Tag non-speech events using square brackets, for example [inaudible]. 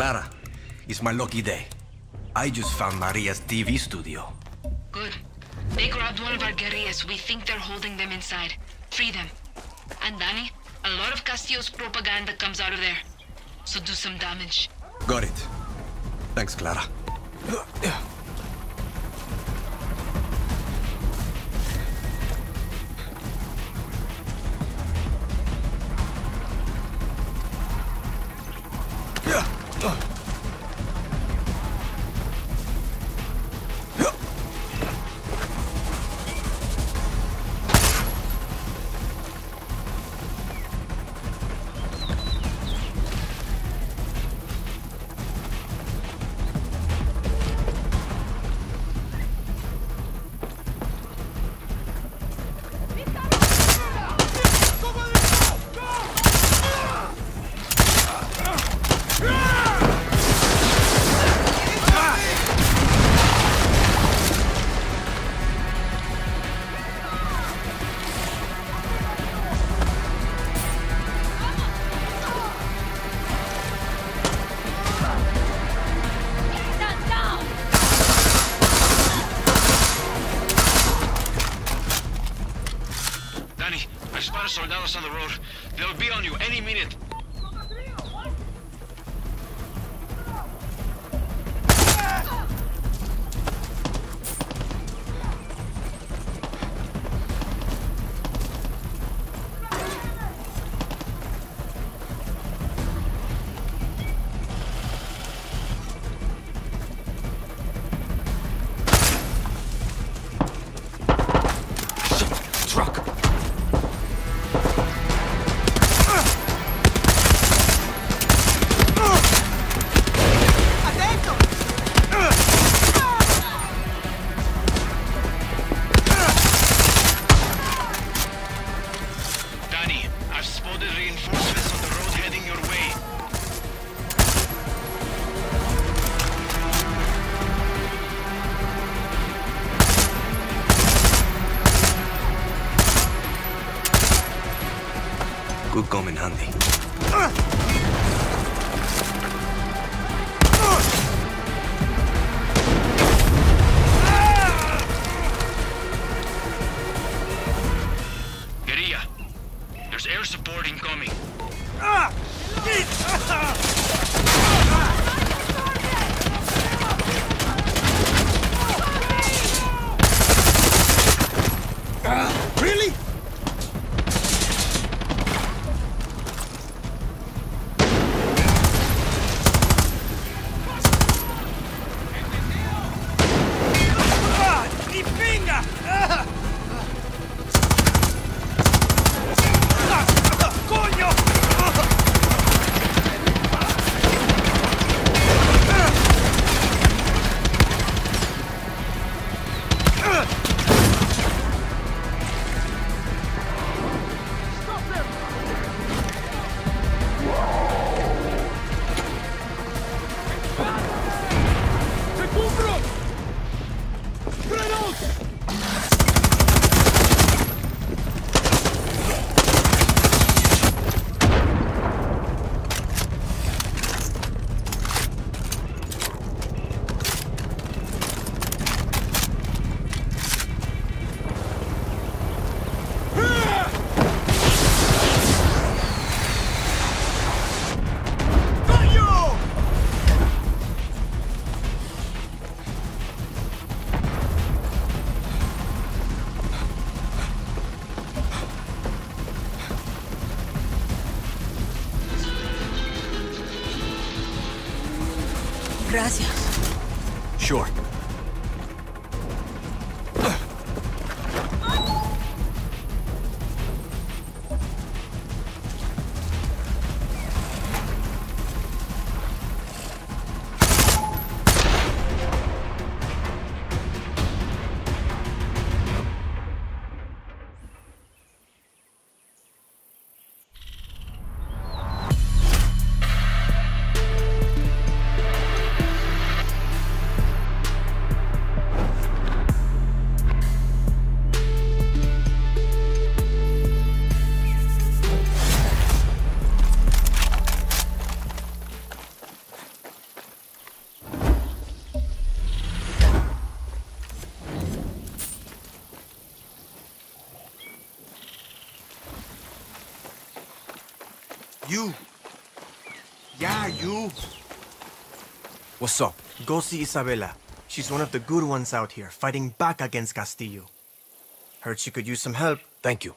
Clara, it's my lucky day. I just found Maria's TV studio. Good. They grabbed one of our guerrillas. We think they're holding them inside. Free them. And Dani, a lot of Castillo's propaganda comes out of there. So do some damage. Got it. Thanks, Clara. Soldados on the road. They'll be on you any minute. Could come in handy. Guerrilla, there's air support incoming. Ah! [laughs] Gracias. Sure. You. Yeah, you. What's up? Go see Isabela. She's one of the good ones out here, fighting back against Castillo. Heard she could use some help. Thank you.